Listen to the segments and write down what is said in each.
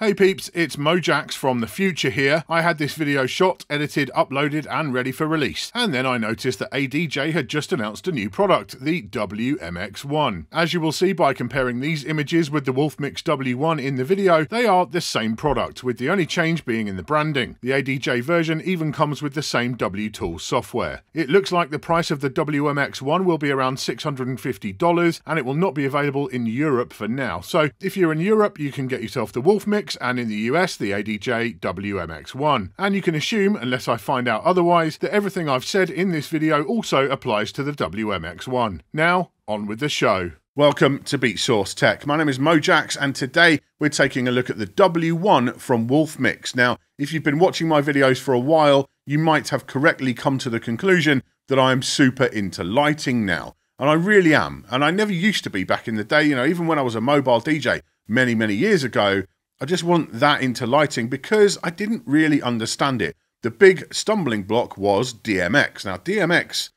Hey peeps, it's Mojaxx from the future here. I had this video shot, edited, uploaded and ready for release. And then I noticed that ADJ had just announced a new product, the WMX1. As you will see by comparing these images with the Wolfmix W1 in the video, they are the same product, with the only change being in the branding. The ADJ version even comes with the same WTool software. It looks like the price of the WMX1 will be around $650 and it will not be available in Europe for now. So if you're in Europe, you can get yourself the Wolfmix and in the US the ADJ WMX1. And you can assume, unless I find out otherwise, that everything I've said in this video also applies to the WMX1. Now, on with the show. Welcome to Beatsource Tech. My name is Mojaxx, and today we're taking a look at the W1 from Wolfmix. Now, if you've been watching my videos for a while, you might have correctly come to the conclusion that I am super into lighting now. And I really am. And I never used to be back in the day, you know, even when I was a mobile DJ many, many years ago, I just want that into lighting because I didn't really understand it. The big stumbling block was DMX. Now, DMX,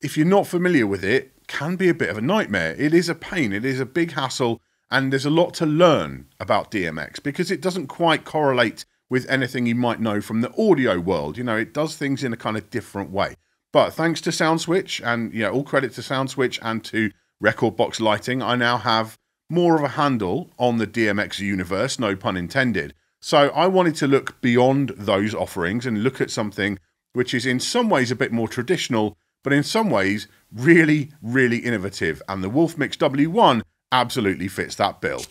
if you're not familiar with it, can be a bit of a nightmare. It is a pain, it is a big hassle, and there's a lot to learn about DMX because it doesn't quite correlate with anything you might know from the audio world. You know, it does things in a kind of different way. But thanks to SoundSwitch, and you know, all credit to SoundSwitch and to Rekordbox Lighting, I now have more of a handle on the DMX universe, no pun intended. So I wanted to look beyond those offerings and look at something which is in some ways a bit more traditional, but in some ways really, really innovative. And the Wolfmix W1 absolutely fits that bill.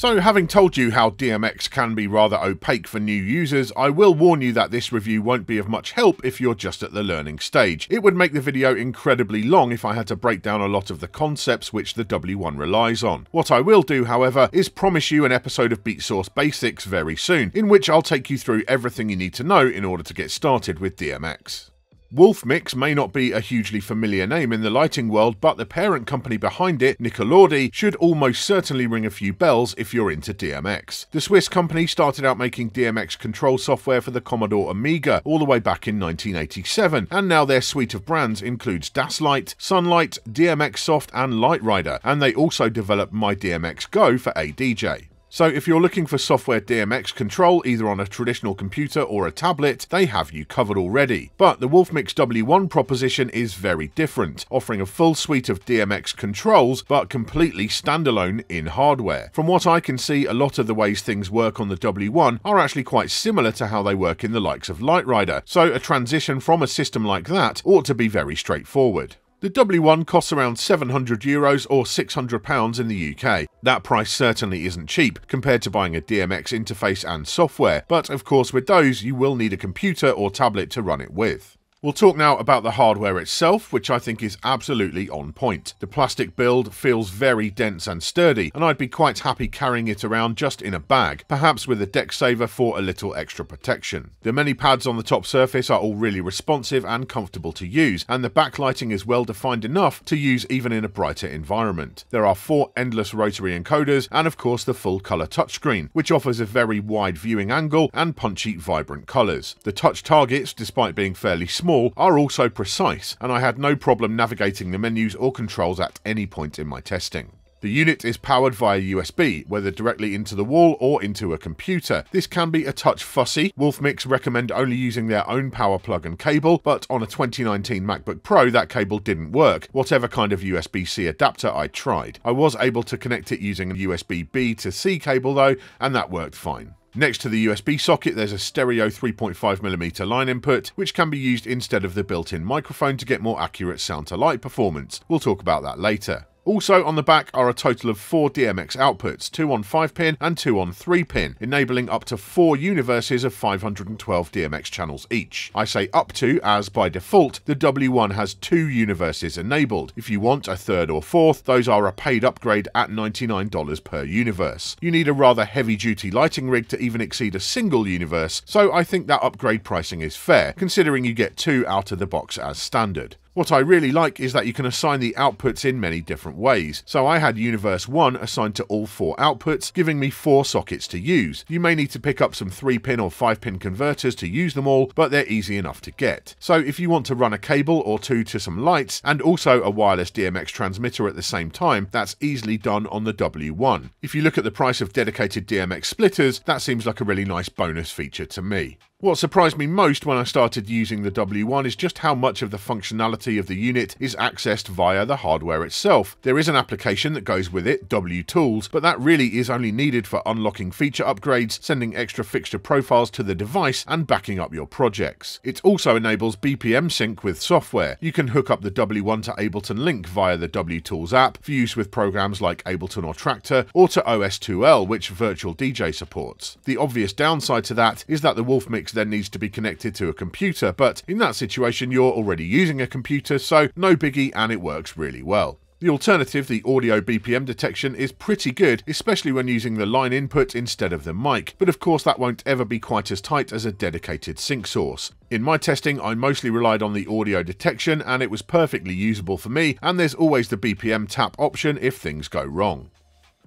So having told you how DMX can be rather opaque for new users, I will warn you that this review won't be of much help if you're just at the learning stage. It would make the video incredibly long if I had to break down a lot of the concepts which the W1 relies on. What I will do, however, is promise you an episode of Beatsource Basics very soon, in which I'll take you through everything you need to know in order to get started with DMX. Wolfmix may not be a hugely familiar name in the lighting world, but the parent company behind it, Nicolaudie, should almost certainly ring a few bells if you're into DMX. The Swiss company started out making DMX control software for the Commodore Amiga all the way back in 1987, and now their suite of brands includes Daslight, Sunlite, DMX Soft, and Lightrider, and they also developed My DMX Go for ADJ. So if you're looking for software DMX control either on a traditional computer or a tablet, they have you covered already. But the Wolfmix W1 proposition is very different, offering a full suite of DMX controls but completely standalone in hardware. From what I can see, a lot of the ways things work on the W1 are actually quite similar to how they work in the likes of Lightrider, so a transition from a system like that ought to be very straightforward. The W1 costs around 700 euros or 600 pounds in the UK. That price certainly isn't cheap compared to buying a DMX interface and software, but of course with those you will need a computer or tablet to run it with. We'll talk now about the hardware itself, which I think is absolutely on point. The plastic build feels very dense and sturdy, and I'd be quite happy carrying it around just in a bag, perhaps with a Decksaver for a little extra protection. The many pads on the top surface are all really responsive and comfortable to use, and the backlighting is well defined enough to use even in a brighter environment. There are four endless rotary encoders, and of course the full colour touchscreen, which offers a very wide viewing angle and punchy vibrant colours. The touch targets, despite being fairly small, small are also precise, and I had no problem navigating the menus or controls at any point in my testing. The unit is powered via USB, whether directly into the wall or into a computer. This can be a touch fussy. Wolfmix recommend only using their own power plug and cable, but on a 2019 MacBook Pro that cable didn't work, whatever kind of USB-C adapter I tried. I was able to connect it using a USB-B to C cable though, and that worked fine. Next to the USB socket there's a stereo 3.5mm line input which can be used instead of the built-in microphone to get more accurate sound to light performance. We'll talk about that later. Also on the back are a total of four DMX outputs, two on 5 pin and two on 3 pin, enabling up to four universes of 512 DMX channels each. I say up to as by default the W1 has two universes enabled. If you want a third or fourth, those are a paid upgrade at $99 per universe. You need a rather heavy duty lighting rig to even exceed a single universe, so I think that upgrade pricing is fair, considering you get two out of the box as standard. What I really like is that you can assign the outputs in many different ways. So I had Universe 1 assigned to all four outputs, giving me four sockets to use. You may need to pick up some 3 pin or 5 pin converters to use them all, but they're easy enough to get. So if you want to run a cable or two to some lights and also a wireless DMX transmitter at the same time, that's easily done on the W1. If you look at the price of dedicated DMX splitters, that seems like a really nice bonus feature to me. What surprised me most when I started using the W1 is just how much of the functionality of the unit is accessed via the hardware itself. There is an application that goes with it, WTools, but that really is only needed for unlocking feature upgrades, sending extra fixture profiles to the device, and backing up your projects. It also enables BPM sync with software. You can hook up the W1 to Ableton Link via the WTools app for use with programs like Ableton or Traktor, or to OS2L, which Virtual DJ supports. The obvious downside to that is that the Wolfmix then needs to be connected to a computer, but in that situation you're already using a computer, so no biggie and it works really well. The alternative, the audio BPM detection, is pretty good, especially when using the line input instead of the mic, but of course that won't ever be quite as tight as a dedicated sync source. In my testing, I mostly relied on the audio detection and it was perfectly usable for me, and there's always the BPM tap option if things go wrong.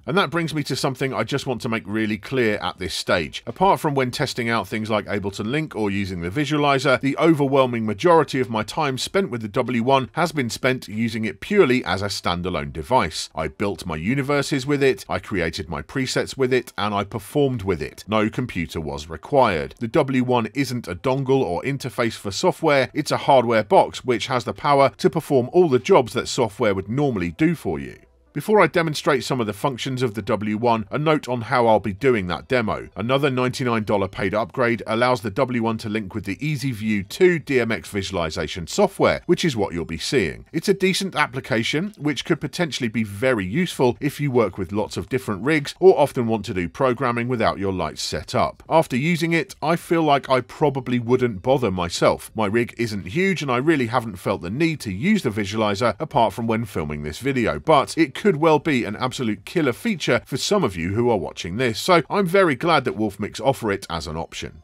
And that brings me to something I just want to make really clear at this stage. Apart from when testing out things like Ableton Link or using the visualizer, the overwhelming majority of my time spent with the W1 has been spent using it purely as a standalone device. I built my universes with it, I created my presets with it, and I performed with it. No computer was required. The W1 isn't a dongle or interface for software, it's a hardware box which has the power to perform all the jobs that software would normally do for you. Before I demonstrate some of the functions of the W1, a note on how I'll be doing that demo. Another $99 paid upgrade allows the W1 to link with the EasyView 2 DMX visualization software, which is what you'll be seeing. It's a decent application, which could potentially be very useful if you work with lots of different rigs or often want to do programming without your lights set up. After using it, I feel like I probably wouldn't bother myself. My rig isn't huge and I really haven't felt the need to use the visualizer apart from when filming this video, but it could well be an absolute killer feature for some of you who are watching this, so I'm very glad that Wolfmix offer it as an option.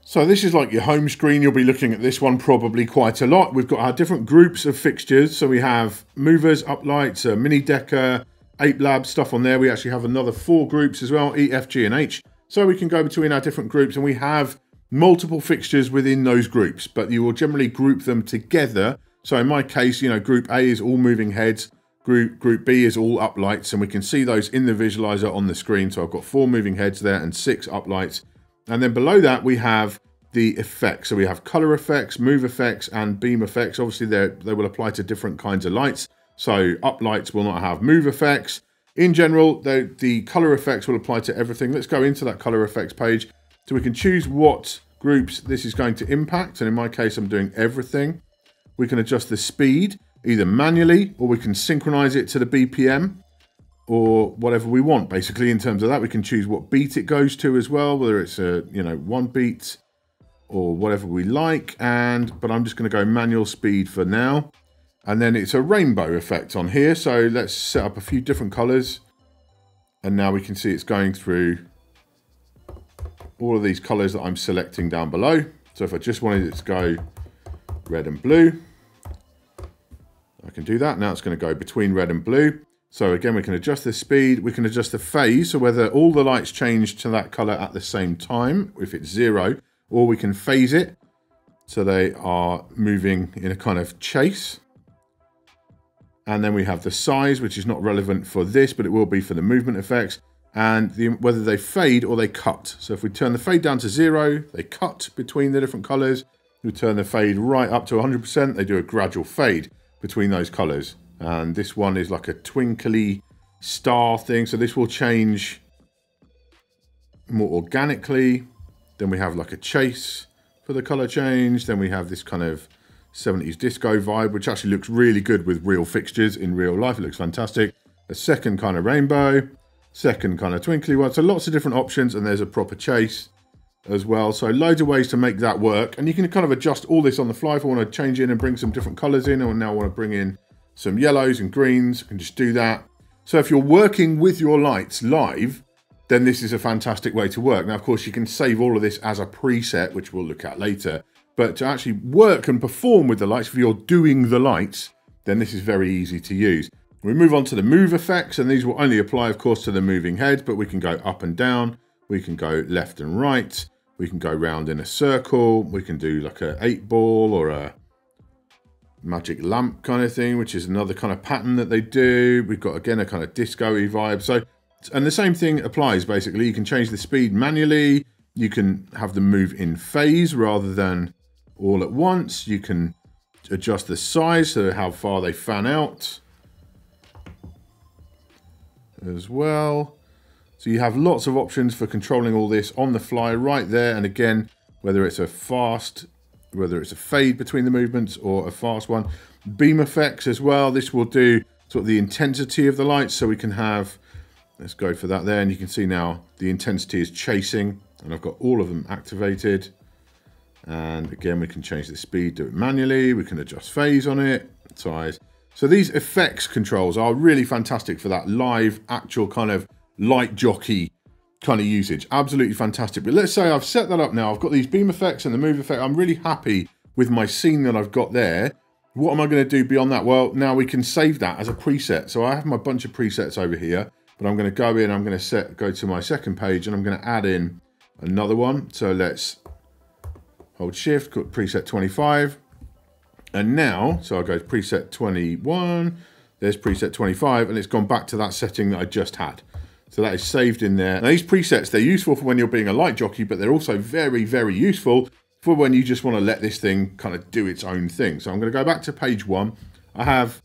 So this is like your home screen. You'll be looking at this one probably quite a lot. We've got our different groups of fixtures. So we have movers, uplights, a Mini Dekker, Ape Lab stuff on there. We actually have another four groups as well, E, F, G and H. So we can go between our different groups and we have multiple fixtures within those groups, but you will generally group them together. So in my case, you know, group A is all moving heads, Group, group B is all uplights, and we can see those in the visualizer on the screen. So I've got four moving heads there and six uplights. And then below that, we have the effects. So we have color effects, move effects, and beam effects. Obviously, they will apply to different kinds of lights. So uplights will not have move effects. In general, the, the color effects will apply to everything. Let's go into that color effects page. So we can choose what groups this is going to impact. And in my case, I'm doing everything. We can adjust the speed either manually or we can synchronize it to the BPM or whatever we want. Basically in terms of that we can choose what beat it goes to as well whether it's a you know one beat or whatever we like. And but I'm just going to go manual speed for now. And then it's a rainbow effect on here. So let's set up a few different colors. And now we can see it's going through all of these colors that I'm selecting down below. So if I just wanted it to go red and blue I can do that. Now it's going to go between red and blue. So again, we can adjust the speed. We can adjust the phase. So whether all the lights change to that color at the same time, if it's zero, or we can phase it. So they are moving in a kind of chase. And then we have the size, which is not relevant for this, but it will be for the movement effects. And the, whether they fade or they cut. So if we turn the fade down to zero, they cut between the different colors. We turn the fade right up to 100%, they do a gradual fade between those colors. And this one is like a twinkly star thing. So this will change more organically. Then we have like a chase for the color change. Then we have this kind of 70s disco vibe, which actually looks really good with real fixtures in real life. It looks fantastic. A second kind of rainbow, second kind of twinkly one. So lots of different options and there's a proper chase as well. So loads of ways to make that work. And you can kind of adjust all this on the fly. If I want to change in and bring some different colors in, or now I want to bring in some yellows and greens, I can just do that. So if you're working with your lights live, then this is a fantastic way to work. Now, of course, you can save all of this as a preset, which we'll look at later. But to actually work and perform with the lights, if you're doing the lights, then this is very easy to use. We move on to the move effects, and these will only apply, of course, to the moving head, but we can go up and down, we can go left and right, we can go round in a circle, we can do like a eight ball or a magic lamp kind of thing, which is another kind of pattern that they do. We've got, again, a kind of disco-y vibe. So, and the same thing applies, basically. You can change the speed manually. You can have them move in phase rather than all at once. You can adjust the size, so how far they fan out as well. So you have lots of options for controlling all this on the fly right there. And again, whether it's a fast whether it's a fade between the movements or a fast one. Beam effects as well. This will do sort of the intensity of the lights. So we can have, let's go for that there. And you can see now the intensity is chasing and I've got all of them activated. And again, we can change the speed, do it manually. We can adjust phase on it, size. So these effects controls are really fantastic for that live, actual kind of light jockey kind of usage. Absolutely fantastic. But let's say I've set that up now. I've got these beam effects and the move effect. I'm really happy with my scene that I've got there. What am I going to do beyond that? Well, now we can save that as a preset. So I have my bunch of presets over here, but I'm going to go in, I'm going to set, go to my second page and I'm going to add in another one. So let's hold shift, put preset 25. And now, so I'll go to preset 21, there's preset 25, and it's gone back to that setting that I just had. So that is saved in there. Now these presets, they're useful for when you're being a light jockey, but they're also very, very useful for when you just want to let this thing kind of do its own thing. So I'm going to go back to page one. I have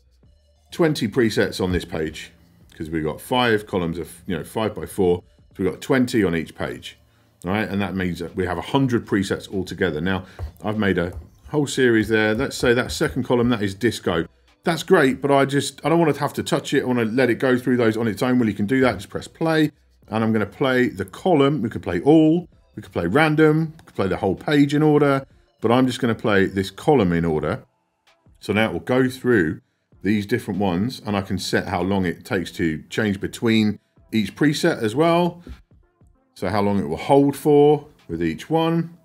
20 presets on this page because we've got five columns of, you know, five by four. So we've got 20 on each page. All right, and that means that we have 100 presets altogether. Now, I've made a whole series there. Let's say that second column, that is disco that's great, but I just, I don't want to have to touch it. I want to let it go through those on its own. Well, you can do that. Just press play. And I'm going to play the column. We could play all. We could play random. We could play the whole page in order. But I'm just going to play this column in order. So now it will go through these different ones. And I can set how long it takes to change between each preset as well. So how long it will hold for with each one.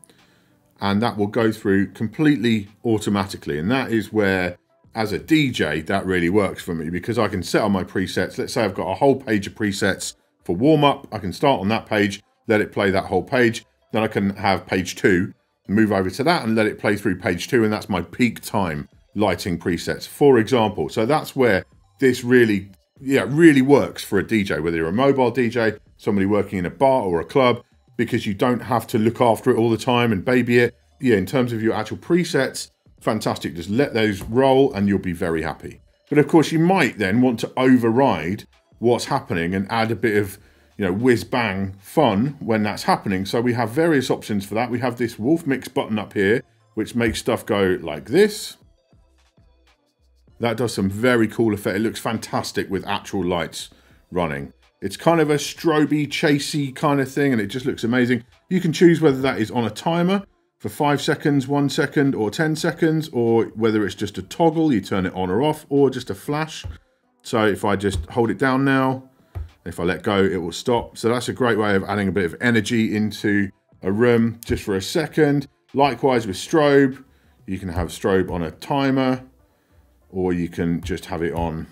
And that will go through completely automatically. And that is where as a DJ, that really works for me because I can set on my presets. Let's say I've got a whole page of presets for warm up. I can start on that page, let it play that whole page. Then I can have page two, move over to that and let it play through page two. And that's my peak time lighting presets, for example. So that's where this really, yeah, really works for a DJ, whether you're a mobile DJ, somebody working in a bar or a club, because you don't have to look after it all the time and baby it. Yeah, in terms of your actual presets, fantastic. Just let those roll and you'll be very happy. But of course, you might then want to override what's happening and add a bit of, you know, whiz bang fun when that's happening. So we have various options for that. We have this Wolfmix button up here, which makes stuff go like this. That does some very cool effect. It looks fantastic with actual lights running. It's kind of a stroby, chasey kind of thing, and it just looks amazing. You can choose whether that is on a timer for five seconds, one second, or 10 seconds, or whether it's just a toggle, you turn it on or off, or just a flash. So if I just hold it down now, if I let go, it will stop. So that's a great way of adding a bit of energy into a room just for a second. Likewise with strobe, you can have strobe on a timer, or you can just have it on.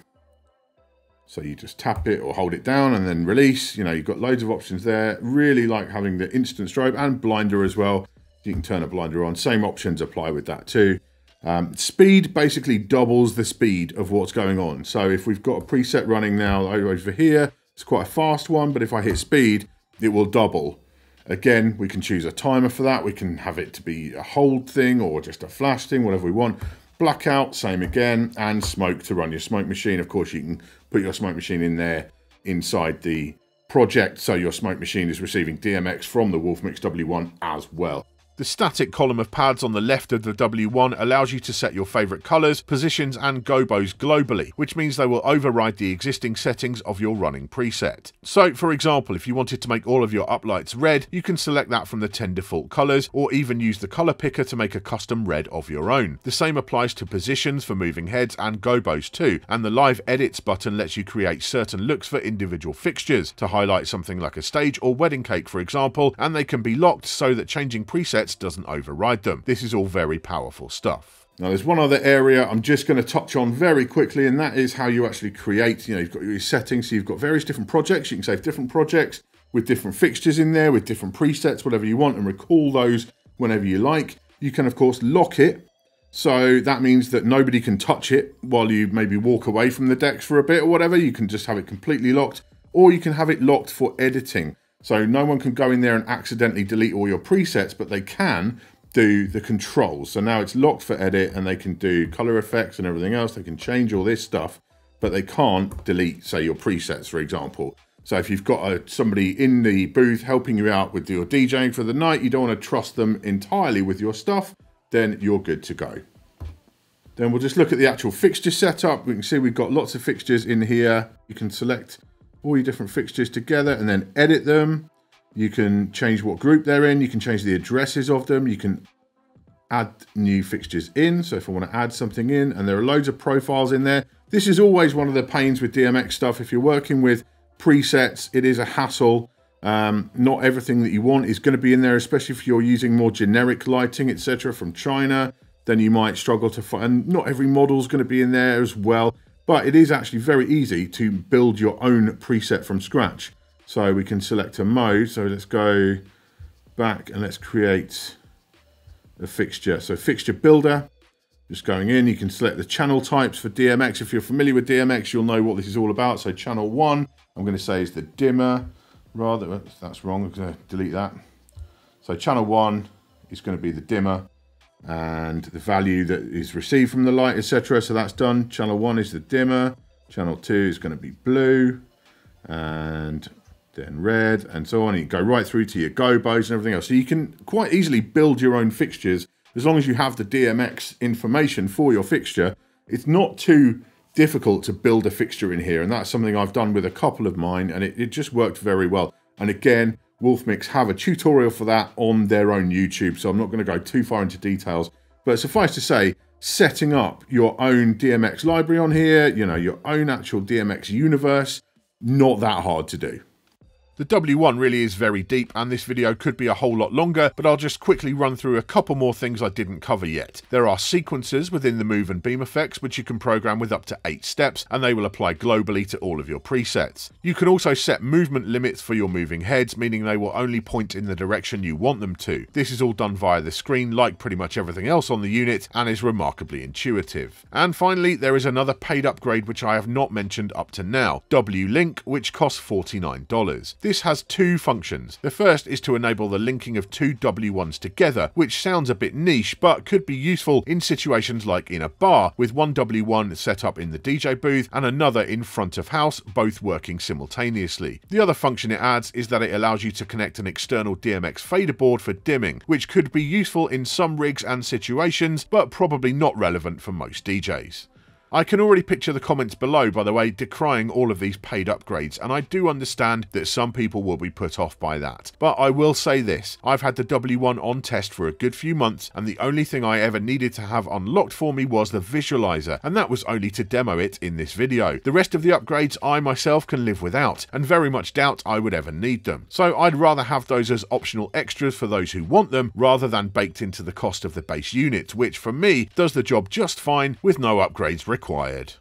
So you just tap it or hold it down and then release. You know, you've got loads of options there. Really like having the instant strobe and blinder as well you can turn a blinder on. Same options apply with that too. Um, speed basically doubles the speed of what's going on. So if we've got a preset running now over here, it's quite a fast one, but if I hit speed, it will double. Again, we can choose a timer for that. We can have it to be a hold thing or just a flash thing, whatever we want. Blackout, same again, and smoke to run your smoke machine. Of course, you can put your smoke machine in there inside the project, so your smoke machine is receiving DMX from the Wolfmix W1 as well. The static column of pads on the left of the W1 allows you to set your favourite colours, positions and gobos globally, which means they will override the existing settings of your running preset. So, for example, if you wanted to make all of your uplights red, you can select that from the 10 default colours, or even use the colour picker to make a custom red of your own. The same applies to positions for moving heads and gobos too, and the live edits button lets you create certain looks for individual fixtures, to highlight something like a stage or wedding cake for example, and they can be locked so that changing presets doesn't override them. This is all very powerful stuff. Now there's one other area I'm just going to touch on very quickly and that is how you actually create, you know, you've got your settings, so you've got various different projects, you can save different projects with different fixtures in there, with different presets, whatever you want and recall those whenever you like. You can of course lock it so that means that nobody can touch it while you maybe walk away from the decks for a bit or whatever. You can just have it completely locked or you can have it locked for editing. So no one can go in there and accidentally delete all your presets, but they can do the controls. So now it's locked for edit and they can do color effects and everything else. They can change all this stuff, but they can't delete, say, your presets, for example. So if you've got a, somebody in the booth helping you out with your DJing for the night, you don't want to trust them entirely with your stuff then you're good to go. Then we'll just look at the actual fixture setup. We can see we've got lots of fixtures in here. You can select all your different fixtures together and then edit them. You can change what group they're in. You can change the addresses of them. You can add new fixtures in. So if I want to add something in, and there are loads of profiles in there. This is always one of the pains with DMX stuff. If you're working with presets, it is a hassle. Um, not everything that you want is going to be in there, especially if you're using more generic lighting, etc. from China. Then you might struggle to find, and not every model is going to be in there as well. But it is actually very easy to build your own preset from scratch. So we can select a mode. So let's go back and let's create a fixture. So fixture builder, just going in, you can select the channel types for DMX. If you're familiar with DMX, you'll know what this is all about. So channel one, I'm going to say is the dimmer rather, that's wrong, I'm going to delete that. So channel one is going to be the dimmer and the value that is received from the light, etc. So that's done. Channel one is the dimmer. Channel two is going to be blue and then red and so on. You go right through to your gobos and everything else. So you can quite easily build your own fixtures as long as you have the DMX information for your fixture. It's not too difficult to build a fixture in here. And that's something I've done with a couple of mine and it, it just worked very well. And again, Wolfmix have a tutorial for that on their own YouTube. So I'm not going to go too far into details, but suffice to say, setting up your own DMX library on here, you know, your own actual DMX universe, not that hard to do. The W1 really is very deep and this video could be a whole lot longer, but I'll just quickly run through a couple more things I didn't cover yet. There are sequences within the move and beam effects which you can program with up to 8 steps and they will apply globally to all of your presets. You can also set movement limits for your moving heads, meaning they will only point in the direction you want them to. This is all done via the screen like pretty much everything else on the unit and is remarkably intuitive. And finally, there is another paid upgrade which I have not mentioned up to now, W-Link, which costs $49. This has two functions. The first is to enable the linking of two W1s together, which sounds a bit niche, but could be useful in situations like in a bar, with one W1 set up in the DJ booth and another in front of house, both working simultaneously. The other function it adds is that it allows you to connect an external DMX fader board for dimming, which could be useful in some rigs and situations, but probably not relevant for most DJs. I can already picture the comments below, by the way, decrying all of these paid upgrades, and I do understand that some people will be put off by that. But I will say this, I've had the W1 on test for a good few months, and the only thing I ever needed to have unlocked for me was the visualizer, and that was only to demo it in this video. The rest of the upgrades I myself can live without, and very much doubt I would ever need them. So I'd rather have those as optional extras for those who want them, rather than baked into the cost of the base unit, which for me does the job just fine with no upgrades required required.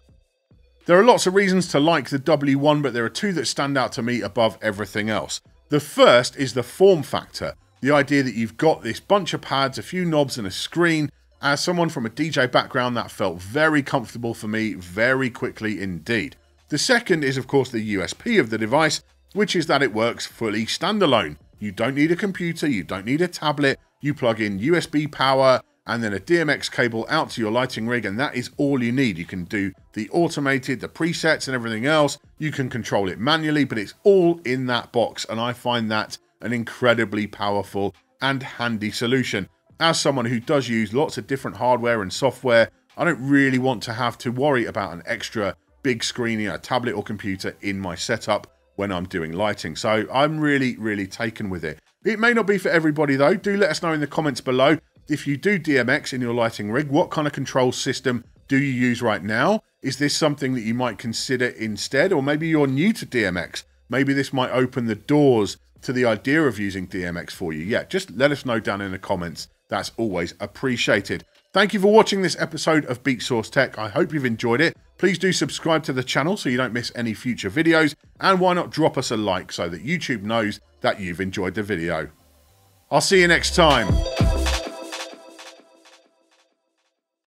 There are lots of reasons to like the W1, but there are two that stand out to me above everything else. The first is the form factor, the idea that you've got this bunch of pads, a few knobs and a screen. As someone from a DJ background, that felt very comfortable for me very quickly indeed. The second is of course the USP of the device, which is that it works fully standalone. You don't need a computer, you don't need a tablet, you plug in USB power, and then a DMX cable out to your lighting rig and that is all you need. You can do the automated, the presets and everything else. You can control it manually, but it's all in that box and I find that an incredibly powerful and handy solution. As someone who does use lots of different hardware and software, I don't really want to have to worry about an extra big screen, you know, tablet or computer in my setup when I'm doing lighting. So I'm really, really taken with it. It may not be for everybody though. Do let us know in the comments below if you do DMX in your lighting rig, what kind of control system do you use right now? Is this something that you might consider instead? Or maybe you're new to DMX. Maybe this might open the doors to the idea of using DMX for you Yeah, just let us know down in the comments. That's always appreciated. Thank you for watching this episode of Beatsource Tech. I hope you've enjoyed it. Please do subscribe to the channel so you don't miss any future videos. And why not drop us a like so that YouTube knows that you've enjoyed the video. I'll see you next time.